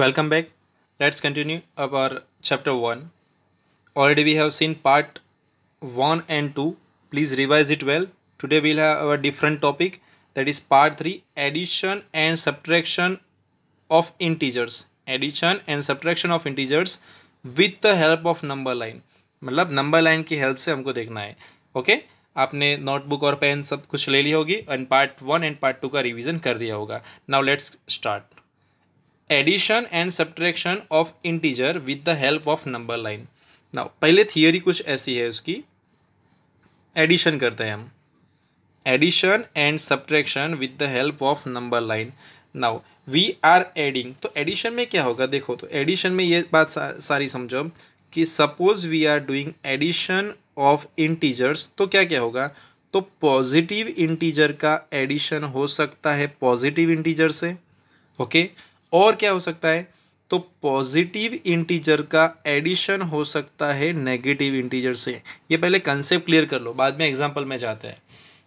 Welcome back let's continue अब our chapter one already we have seen part one and two please revise it well today we'll have our different topic that is part three addition and subtraction of integers addition and subtraction of integers with the help of number line मतलब number line की help से हमको देखना है। Okay okay? आपने notebook और pen सब कुछ ले ली होगी and part one and part two का रिविजन कर दिया होगा। Now let's start addition and subtraction of integer with the help of number line. Now पहले थियोरी कुछ ऐसी है उसकी। एडिशन करते हैं हम। Addition and subtraction with the help of number line now we are adding तो एडिशन में क्या होगा? देखो तो एडिशन में ये बात सा, सारी समझो। कि suppose we are doing addition of integers तो क्या क्या होगा? तो पॉजिटिव इंटीजर का एडिशन हो सकता है पॉजिटिव इंटीजर से ओके okay? और क्या हो सकता है? तो पॉजिटिव इंटीजर का एडिशन हो सकता है नेगेटिव इंटीजर से। ये पहले कंसेप्ट क्लियर कर लो, बाद में एग्जांपल में जाते हैं।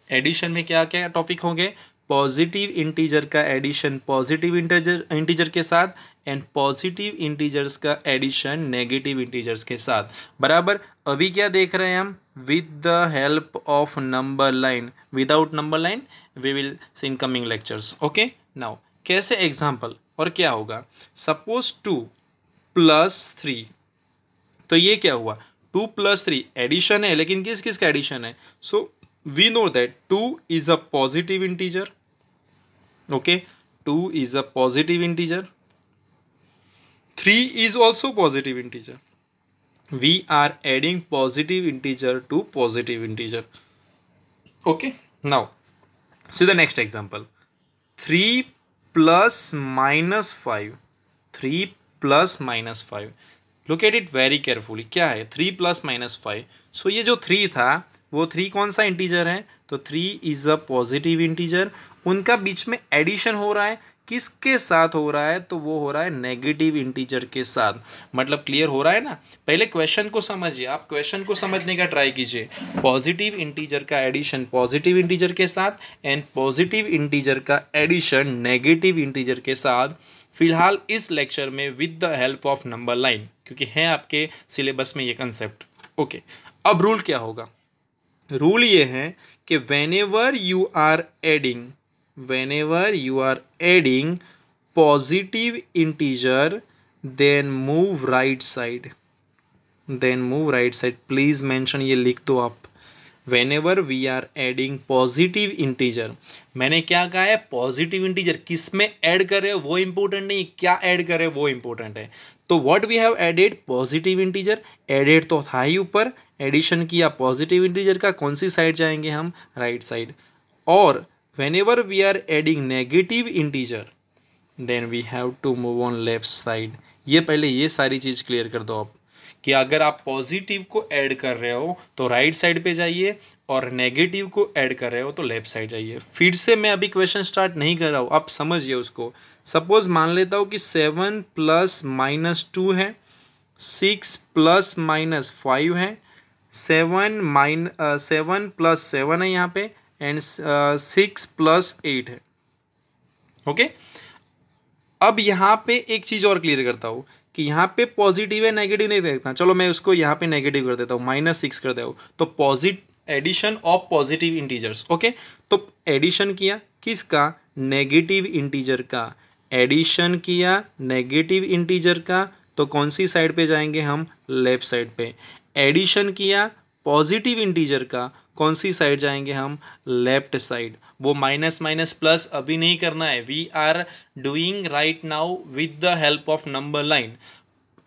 एडिशन में क्या क्या टॉपिक होंगे? पॉजिटिव इंटीजर का एडिशन पॉजिटिव इंटीजर इंटीजर के साथ एंड पॉजिटिव इंटीजर्स का एडिशन नेगेटिव इंटीजर्स के साथ। बराबर, अभी क्या देख रहे हैं हम? With the help of number line without number line we will see in coming lectures okay now कैसे एग्ज़ाम्पल और क्या होगा? सपोज़ टू प्लस थ्री तो ये क्या हुआ? टू प्लस थ्री एडिशन है, लेकिन किस किस का एडिशन है? So we know that two is a positive integer okay two is a positive integer three is also positive integer we are adding positive integer to positive integer okay now see the next example three plus minus five three plus minus five look at it very carefully क्या है? Three plus minus five so ये जो three था, वो three कौन सा integer है? तो three is a positive integer उनका बीच में एडिशन हो रहा है। किसके साथ हो रहा है? तो वो हो रहा है नेगेटिव इंटीजर के साथ। मतलब क्लियर हो रहा है ना? पहले क्वेश्चन को समझिए। आप क्वेश्चन को समझने का ट्राई कीजिए। पॉजिटिव इंटीजर का एडिशन पॉजिटिव इंटीजर के साथ एंड पॉजिटिव इंटीजर का एडिशन नेगेटिव इंटीजर के साथ। फ़िलहाल इस लेक्चर में with the help of number line क्योंकि है आपके सिलेबस में ये कंसेप्ट ओके अब रूल क्या होगा? रूल ये है कि whenever you are adding whenever you are adding positive integer then move right side then move right side please mention ये लिख दो आप whenever we are adding positive integer मैंने क्या कहा है पॉजिटिव इंटीजर किसमें ऐड कर रहे हो वो इंपॉर्टेंट नहीं क्या ऐड कर रहे हो वो इंपॉर्टेंट है तो what we have added positive integer added तो था ही ऊपर एडिशन किया पॉजिटिव इंटीजर का कौन सी साइड जाएँगे हम right साइड और whenever we are adding negative integer, then we have to move on left side. ये पहले ये सारी चीज़ क्लियर कर दो आप, कि अगर आप पॉजिटिव को ऐड कर रहे हो तो राइट right साइड पे जाइए, और नेगेटिव को ऐड कर रहे हो तो लेफ़्ट साइड जाइए। फिर से मैं अभी क्वेश्चन स्टार्ट नहीं कर रहा हूँ, आप समझिए उसको। सपोज़ मान लेता हूँ कि सेवन प्लस माइनस टू है सिक्स प्लस माइनस फाइव है seven minus seven plus seven है यहाँ पे एंड सिक्स प्लस एट है। ओके अब यहाँ पे एक चीज़ और क्लियर करता हूँ कि यहाँ पे पॉजिटिव है नेगेटिव नहीं देखता चलो मैं उसको यहाँ पे नेगेटिव कर देता हूँ माइनस सिक्स कर देता हूँ। तो positive addition of positive integers okay तो एडिशन किया किसका? नेगेटिव इंटीजर का। एडिशन किया नेगेटिव इंटीजर का। तो कौन सी साइड पे जाएँगे हम? लेफ़्ट साइड पे। एडिशन किया पॉजिटिव इंटीजर का। कौन सी साइड जाएँगे हम? लेफ़्ट साइड वो माइनस माइनस प्लस अभी नहीं करना है. We are doing right now with the help of number line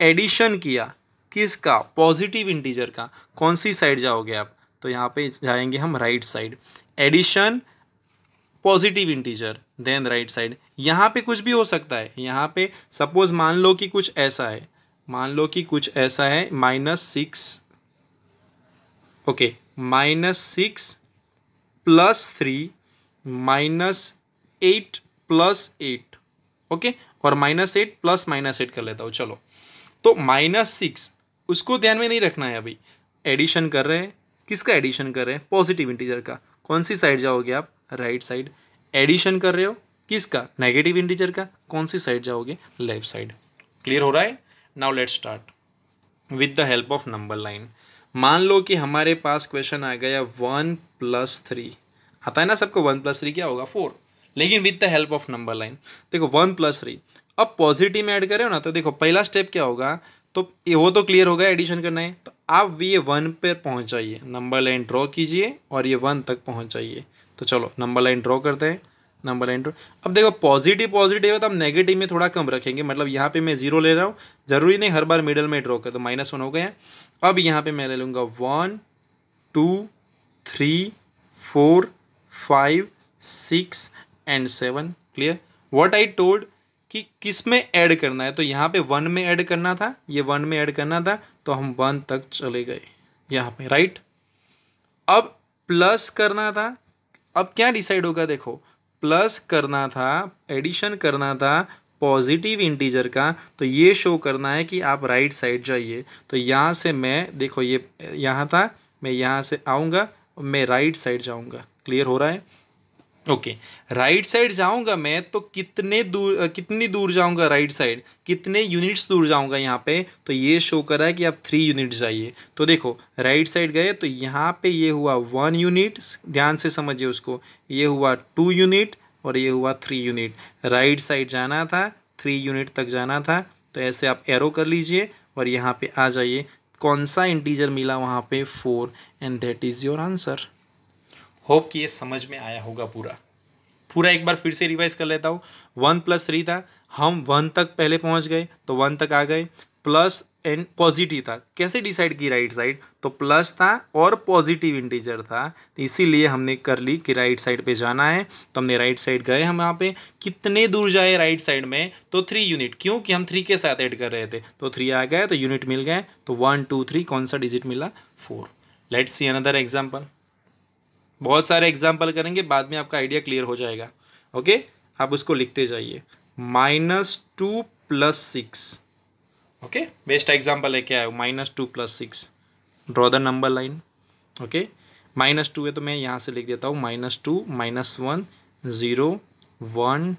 addition किया. किसका? पॉजिटिव इंटीजर का. कौन सी साइड जाओगे आप? तो यहाँ पे जाएँगे हम right side addition positive integer then right side यहाँ पे कुछ भी हो सकता है. यहाँ पे सपोज़ मान लो कि कुछ ऐसा है. मान लो कि कुछ ऐसा है. Minus six okay minus six plus three minus eight plus eight, okay? और minus eight plus minus eight कर लेता हूँ, चलो। तो माइनस सिक्स, उसको ध्यान में नहीं रखना है अभी। एडिशन कर रहे हैं। किसका एडिशन कर रहे हैं? पॉजिटिव इंटीजर का। कौन सी साइड जाओगे आप? राइट साइड एडिशन कर रहे हो? किसका? नेगेटिव इंटीजर का। कौन सी साइड जाओगे? लेफ़्ट साइड क्लियर हो रहा है? Now let start with the help of number line मान लो कि हमारे पास क्वेश्चन आ गया वन प्लस थ्री आता है ना सबको वन प्लस थ्री क्या होगा? फोर लेकिन with the help of number line देखो वन प्लस थ्री अब पॉजिटिव में ऐड करें ना तो देखो, पहला स्टेप क्या होगा? तो ये वो तो क्लियर होगा एडिशन करना है। तो आप ये वन पर पहुँच जाइए नंबर लाइन ड्रॉ कीजिए और ये वन तक पहुँच जाइए तो चलो नंबर लाइन ड्रॉ करते हैं। नंबर लाइन ड्रॉ अब देखो पॉजिटिव पॉजिटिव है तो हम नेगेटिव में थोड़ा कम रखेंगे। मतलब यहाँ पे मैं ज़ीरो ले रहा हूँ। ज़रूरी नहीं, हर बार मिडल में ड्रॉ कर तो माइनस वन हो गया अब यहाँ पे मैं ले लूँगा one two three four five six and seven clear what I told कि किसमें ऐड करना है? तो यहाँ पे वन में ऐड करना था। ये वन में ऐड करना था। तो हम वन तक चले गए यहाँ पे राइट अब प्लस करना था। अब क्या डिसाइड होगा? देखो प्लस करना था एडिशन करना था पॉजिटिव इंटीजर का तो ये शो करना है कि आप राइट साइड जाइए। तो यहाँ से मैं, देखो ये, यहाँ था, मैं यहाँ से आऊँगा, मैं राइट साइड जाऊँगा। क्लियर हो रहा है? ओके राइट साइड जाऊँगा मैं तो कितने दूर कितनी दूर जाऊँगा राइट साइड कितने यूनिट्स दूर जाऊँगा यहाँ पे? तो ये शो कर रहा है कि आप थ्री यूनिट्स जाइए। तो देखो राइट साइड गए तो यहाँ पे ये हुआ वन यूनिट ध्यान से समझिए उसको। ये हुआ टू यूनिट और ये हुआ थ्री यूनिट राइट साइड जाना था थ्री यूनिट तक जाना था तो ऐसे आप एरो कर लीजिए और यहाँ पे आ जाइए। कौन सा इंटीजर मिला वहाँ पे? Four and that is your answer hope कि ये समझ में आया होगा पूरा। पूरा एक बार फिर से रिवाइज कर लेता हूँ। वन प्लस थ्री था। हम वन तक पहले पहुँच गए तो वन तक आ गए। प्लस एन पॉजिटिव था। कैसे डिसाइड की राइट साइड तो प्लस था और पॉजिटिव इंटीजर था। तो इसीलिए हमने कर ली कि राइट साइड पे जाना है। तो हमने राइट साइड गए हम यहाँ पे। कितने दूर जाए राइट साइड में? तो थ्री यूनिट क्योंकि हम थ्री के साथ ऐड कर रहे थे। तो थ्री आ गए तो यूनिट मिल गए। तो वन टू थ्री कौन सा डिजिट मिला? Four let's see another example बहुत सारे एग्ज़ाम्पल करेंगे, बाद में आपका आइडिया क्लियर हो जाएगा। ओके आप उसको लिखते जाइए। Minus two plus six okay best example है क्या है minus two plus six draw the number line okay minus two है तो मैं यहाँ से लिख देता हूँ minus two minus one zero one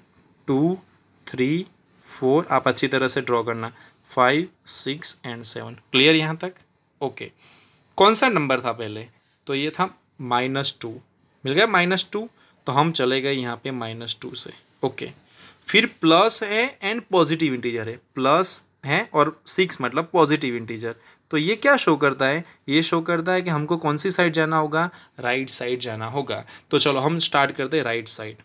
two three four आप अच्छी तरह से ड्रॉ करना। Five six and seven clear यहाँ तक? Okay okay. कौन सा नंबर था पहले? तो ये था माइनस टू मिल गया माइनस टू तो हम चले गए यहाँ पे माइनस टू से। ओके फिर प्लस है एंड पॉजिटिव इंटीजर है। प्लस है और सिक्स मतलब पॉजिटिव इंटीजर तो ये क्या शो करता है? ये शो करता है कि हमको कौन सी साइड जाना होगा? राइट साइड जाना होगा। तो चलो हम स्टार्ट करते हैं राइट साइड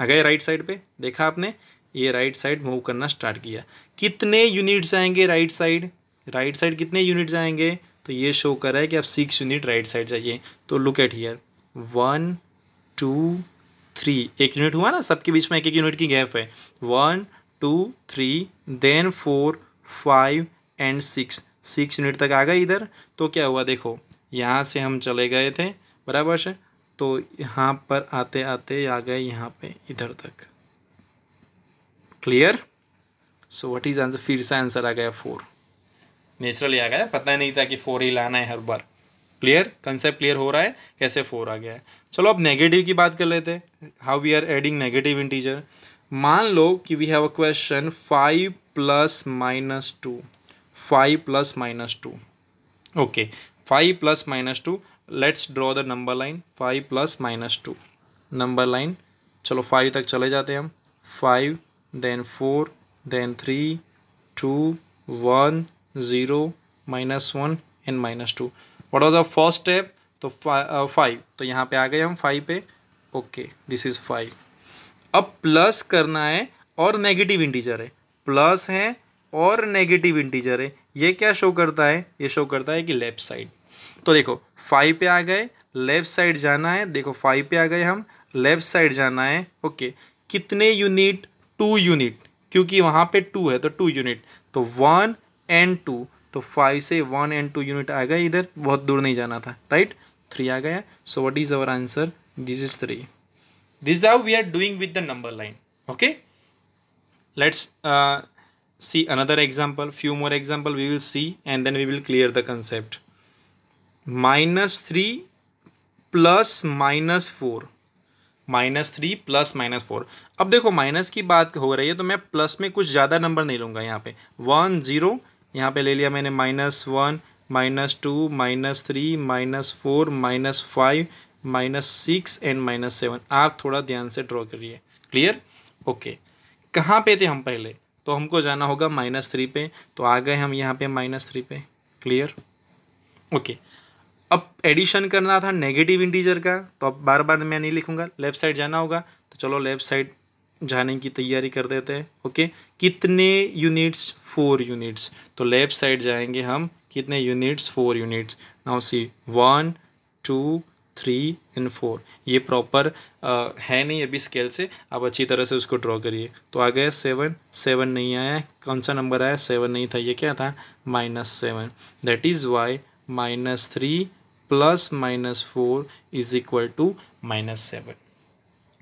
आ गए राइट साइड पे? देखा आपने? ये राइट साइड मूव करना स्टार्ट किया। कितने यूनिट्स आएँगे राइट साइड राइट साइड कितने यूनिट्स आएँगे? तो ये शो कर रहा है कि आप सिक्स यूनिट राइट साइड जाइए। तो look at here one two three एक यूनिट हुआ ना? सबके बीच में एक एक यूनिट की गैप है। One two three then four five and six six unit तक आ गए इधर। तो क्या हुआ देखो, यहाँ से हम चले गए थे, बराबर से? तो यहाँ पर आते आते आ गए यहाँ पे, इधर तक। Clear so what is answer फिर से आंसर आ गया फोर नेचुरली आ गया। पता नहीं था कि फोर ही लाना है हर बार। क्लियर कंसेप्ट क्लियर हो रहा है? कैसे फोर आ गया है? चलो अब नेगेटिव की बात कर लेते हैं। How we are adding negative integer मान लो कि we have a question five plus minus two five plus minus two okay five plus minus two let's draw the number line five plus minus two number line चलो five तक चले जाते हैं हम. Five then four then three two one zero minus one and minus two what was a first step तो five तो यहाँ पे आ गए हम फाइव पे. ओके दिस इज़ फाइव अब प्लस करना है और नेगेटिव इंटीजर है। प्लस है और नेगेटिव इंटीजर है। ये क्या शो करता है? ये शो करता है कि लेफ़्ट साइड तो देखो फाइव पे आ गए लेफ़्ट साइड जाना है। देखो फाइव पे आ गए हम लेफ़्ट साइड जाना है। ओके कितने यूनिट टू यूनिट क्योंकि वहाँ पे टू है तो टू यूनिट तो वन एंड टू तो फाइव से वन एंड टू यूनिट आ गए इधर। बहुत दूर नहीं जाना था राइट थ्री आ गया। So what is our answer this is three this how we are doing with the number line okay let's see another example. Few more example we will see and then we will clear the concept. Minus 3 plus minus 4 minus three plus minus four अब देखो minus की बात हो रही है तो मैं plus में कुछ ज़्यादा नंबर नहीं लूँगा यहाँ पे। वन ज़ीरो यहाँ पे ले लिया मैंने minus one minus two minus three minus four minus five minus six and minus seven आप थोड़ा ध्यान से ड्रॉ करिए। क्लियर ओके कहाँ पे थे हम पहले? तो हमको जाना होगा माइनस थ्री पे। तो आ गए हम यहाँ पे माइनस थ्री पे। क्लियर ओके अब एडिशन करना था नेगेटिव इंटीजर का। तो अब बार बार मैं नहीं लिखूँगा। लेफ़्ट साइड जाना होगा। तो चलो लेफ़्ट साइड जाने की तैयारी कर देते हैं। ओके कितने यूनिट्स फोर यूनिट्स तो लेफ़्ट साइड जाएँगे हम। कितने units four units now see one two three and four ये प्रॉपर है नहीं अभी स्केल से, आप अच्छी तरह से उसको ड्रॉ करिए। तो आ गया सेवन सेवन नहीं आया कौन सा नंबर आया? सेवन नहीं था। ये क्या था? Minus seven that is why minus three plus minus four is equal to minus seven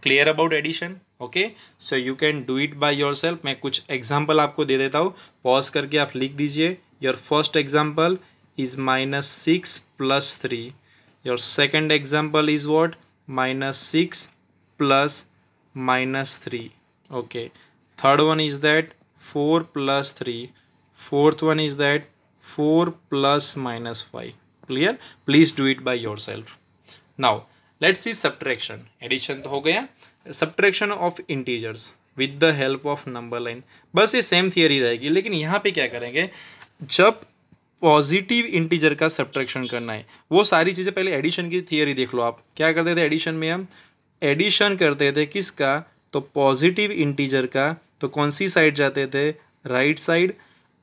clear about addition okay so you can do it by yourself मैं कुछ एग्ज़ाम्पल आपको दे देता हूँ। पॉज करके आप लिख दीजिए। Your first example is minus six plus three your second example is what minus 6 plus minus 3 okay third one is that 4 plus 3 fourth one is that 4 plus minus 5 clear please do it by yourself now let's see subtraction addition तो हो गया subtraction of integers with the help of number line बस ये same theory रहेगी लेकिन यहाँ पे क्या करेंगे जब पॉजिटिव इंटीजर का सब्ट्रैक्शन करना है। वो सारी चीज़ें पहले एडिशन की थियरी देख लो आप। क्या करते थे एडिशन में हम? एडिशन करते थे किसका? तो पॉजिटिव इंटीजर का। तो कौन सी साइड जाते थे? राइट साइड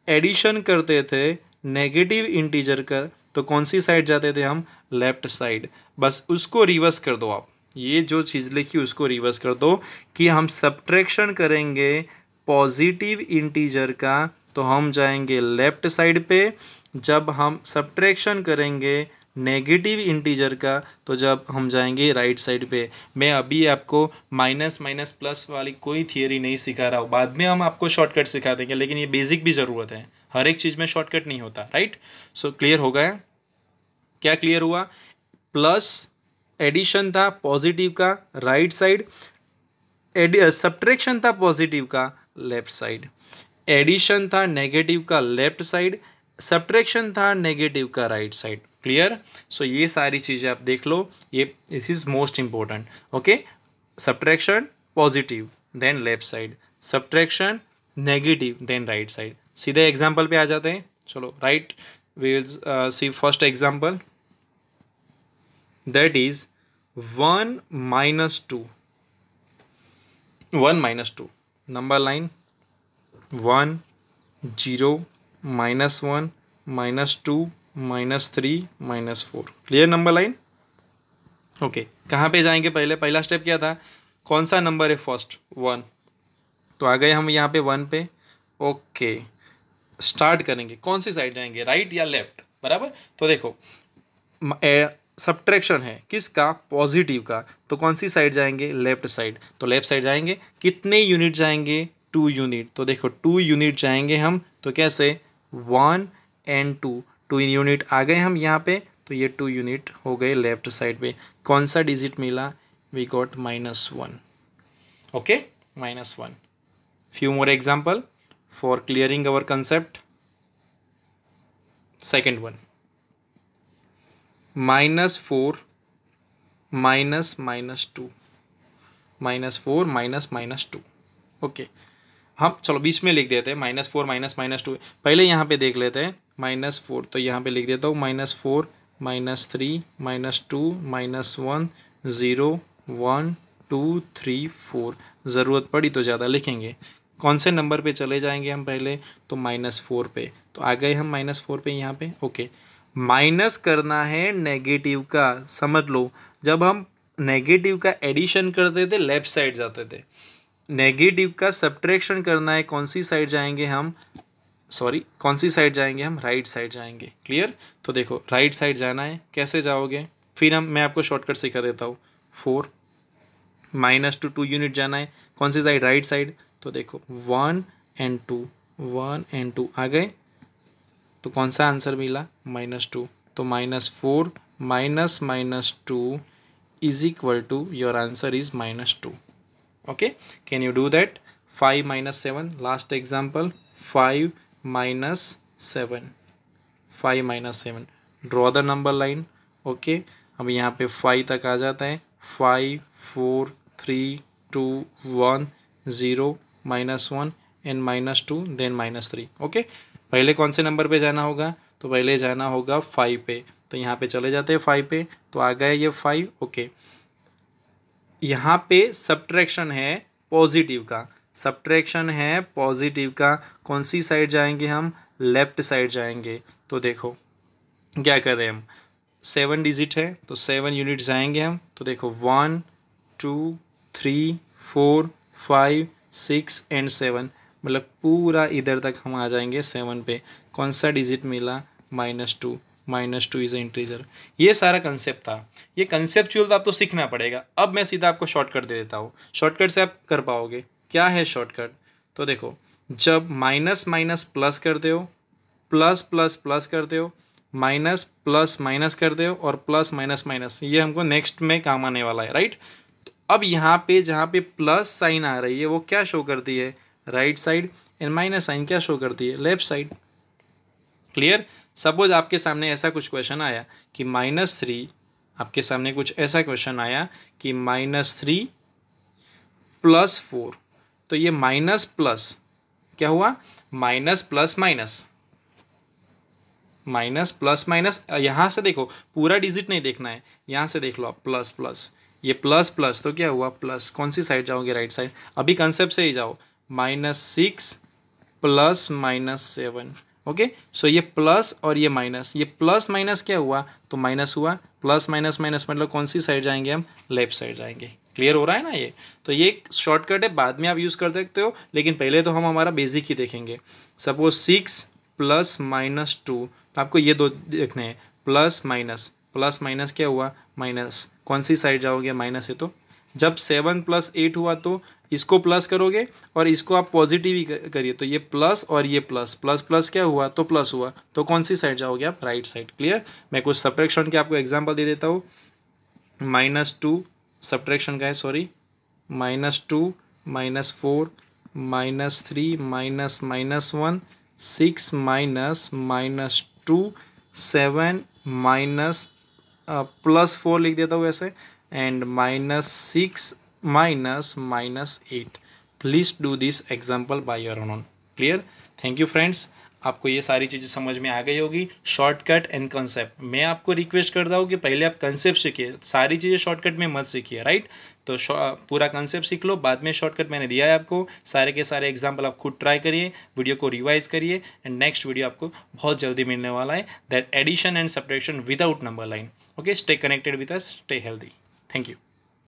एडिशन करते थे नेगेटिव इंटीजर का। तो कौन सी साइड जाते थे हम? लेफ़्ट साइड बस उसको रिवर्स कर दो आप। ये जो चीज़ लिखी, उसको रिवर्स कर दो कि हम सब्ट्रैक्शन करेंगे पॉजिटिव इंटीजर का तो हम जाएँगे लेफ़्ट साइड पे। जब हम सब्ट्रैक्शन करेंगे नेगेटिव इंटीजर का तो जब हम जाएँगे राइट साइड पे। मैं अभी आपको माइनस माइनस प्लस वाली कोई थियरी नहीं सिखा रहा हूँ। बाद में हम आपको शॉर्टकट सिखा देंगे, लेकिन ये बेसिक भी ज़रूरत है। हर एक चीज़ में शॉर्टकट नहीं होता राइट सो क्लियर हो गया? क्या क्लियर हुआ? प्लस एडिशन था पॉजिटिव का राइट साइड सब्ट्रैक्शन था पॉजिटिव का लेफ़्ट साइड एडिशन था नेगेटिव का लेफ़्ट साइड सब्ट्रैक्शन था नेगेटिव का राइट साइड क्लियर सो ये सारी चीज़ें आप देख लो। ये this is most important okay subtraction positive then left side subtraction negative then right side सीधे एग्ज़ाम्पल पे आ जाते हैं। चलो right we will see first example that is one minus two one minus two number line one, zero, minus one, minus two, minus three, minus four. Clear number line okay कहाँ पे जाएँगे पहले? पहला स्टेप क्या था? कौन सा number है फ़र्स्ट वन तो आ गए हम यहाँ पे वन पे। ओके स्टार्ट करेंगे। कौन सी साइड जाएँगे? राइट या लेफ़्ट बराबर? तो देखो सब्ट्रैक्शन है। किसका? पॉजिटिव का। तो कौन सी साइड जाएँगे? लेफ़्ट साइड तो लेफ़्ट साइड जाएँगे। कितने यूनिट जाएँगे? Two unit. तो देखो, टू यूनिट जाएँगे हम तो कैसे? One and two. Two unit आ गए हम यहाँ पे तो ये टू यूनिट हो गए लेफ़्ट साइड पे। कौन सा डिजिट मिला? We got minus one okay minus one few more example for clearing our concept second one minus four minus minus two minus four minus minus two okay हम, चलो बीच में लिख देते हैं minus four minus minus two पहले यहाँ पे देख लेते हैं माइनस फोर तो यहाँ पे लिख देता हूँ minus four minus three minus two minus one zero one two three four ज़रूरत पड़ी तो ज़्यादा लिखेंगे। कौन से नंबर पे चले जाएँगे हम पहले? तो माइनस फोर पे। तो आ गए हम माइनस फोर पे यहाँ पे। ओके माइनस करना है नेगेटिव का। समझ लो। जब हम नेगेटिव का एडिशन करते थे लेफ़्ट साइड जाते थे। नेगेटिव का सब्ट्रैक्शन करना है, कौन सी साइड जाएँगे हम? सॉरी कौन सी साइड जाएँगे हम? राइट right साइड जाएँगे। क्लियर तो देखो राइट right साइड जाना है, कैसे जाओगे? फिर हम, मैं आपको शॉर्टकट सिखा देता हूँ। Four minus two two unit जाना है। कौन सी साइड राइट साइड तो देखो one and two one and two आ गए। तो कौन सा आंसर मिला? माइनस टू तो minus four minus minus two is equal to your answer is minus 2 okay? Can you do that? 5 minus 7 last example. 5 minus 7 5 minus 7 draw the number line. Okay? अब यहाँ पे five तक आ जाता है. 5 4 3 2 1 0 minus one and minus two then minus three okay पहले कौन से नंबर पे जाना होगा? तो पहले जाना होगा फाइव पे. तो यहाँ पे चले जाते हैं फाइव पे. तो आ गया ये फाइव ओके यहाँ पे सब्ट्रैक्शन है पॉजिटिव का। सब्ट्रैक्शन है पॉजिटिव का। कौन सी साइड जाएँगे हम? लेफ़्ट साइड जाएँगे। तो देखो, क्या कर हम? सेवन डिजिट है तो सेवन यूनिट जाएँगे हम। तो देखो one two three four five six and seven मतलब पूरा इधर तक हम आ जाएँगे सेवन पे। कौन सा डिजिट मिला? Minus two minus two is integer ये सारा कंसेप्ट था। ये कंसेप्चुअल तो आपको सीखना पड़ेगा। अब मैं सीधा आपको शॉर्टकट दे देता हूँ। शॉर्टकट से आप कर पाओगे। क्या है शॉर्टकट तो देखो, जब माइनस माइनस प्लस करते हो प्लस प्लस प्लस करते हो माइनस प्लस माइनस करते हो और प्लस माइनस माइनस ये हमको नेक्स्ट में काम आने वाला है राइट तो अब यहाँ पे जहाँ पे प्लस साइन आ रही है, वो क्या शो करती है? Right side and minus sign क्या शो करती है? लेफ़्ट साइड क्लियर सपोज़ आपके सामने ऐसा कुछ क्वेश्चन आया कि माइनस थ्री आपके सामने कुछ ऐसा क्वेश्चन आया कि माइनस थ्री प्लस फोर तो ये माइनस प्लस क्या हुआ? Minus plus minus minus plus minus यहाँ से देखो, पूरा डिजिट नहीं देखना है, यहाँ से देख लो आप प्लस प्लस ये प्लस प्लस तो क्या हुआ? प्लस कौन सी साइड जाओगे? राइट साइड अभी कंसेप्ट से ही जाओ. Minus six plus minus seven okay so ये प्लस और ये माइनस ये प्लस माइनस क्या हुआ? तो माइनस हुआ. प्लस माइनस माइनस मतलब कौन सी साइड जाएँगे हम? लेफ़्ट साइड जाएँगे. क्लियर हो रहा है ना ये? तो ये एक शॉर्टकट है. बाद में आप यूज़ कर सकते हो. लेकिन पहले तो हम हमारा बेसिक ही देखेंगे. Suppose six plus minus two तो आपको ये दो देखने हैं. प्लस माइनस प्लस माइनस क्या हुआ? माइनस कौन सी साइड जाओगे? माइनस है तो. जब सेवन प्लस एट हुआ तो इसको प्लस करोगे और इसको आप पॉजिटिव ही करिए। तो ये प्लस और ये प्लस प्लस प्लस क्या हुआ? तो प्लस हुआ। तो कौन सी साइड जाओगे आप? राइट साइड क्लियर मैं कुछ सब्ट्रैक्शन के आपको एग्ज़ाम्पल दे देता हूँ। माइनस टू सब्ट्रैक्शन का है sorry minus two minus four minus three minus minus one six minus minus two seven minus plus four लिख देता हूँ ऐसे। And minus six minus minus eight please do this example by your own clear thank you friends आपको ये सारी चीज़ें समझ में आ गई होगी। शॉर्टकट एंड कंसेप्ट मैं आपको रिक्वेस्ट करता हूँ कि पहले आप कंसेप्ट सीखिए। सारी चीज़ें शॉर्टकट में मत सीखिए राइट तो पूरा कंसेप्ट सीख लो। बाद में शॉर्टकट मैंने दिया है आपको। सारे के सारे एग्ज़ाम्पल आप खुद ट्राई करिए। वीडियो को रिवाइज करिए। एंड नेक्स्ट वीडियो आपको बहुत जल्दी मिलने वाला है। That addition and subtraction without number line okay stay connected with us stay healthy thank you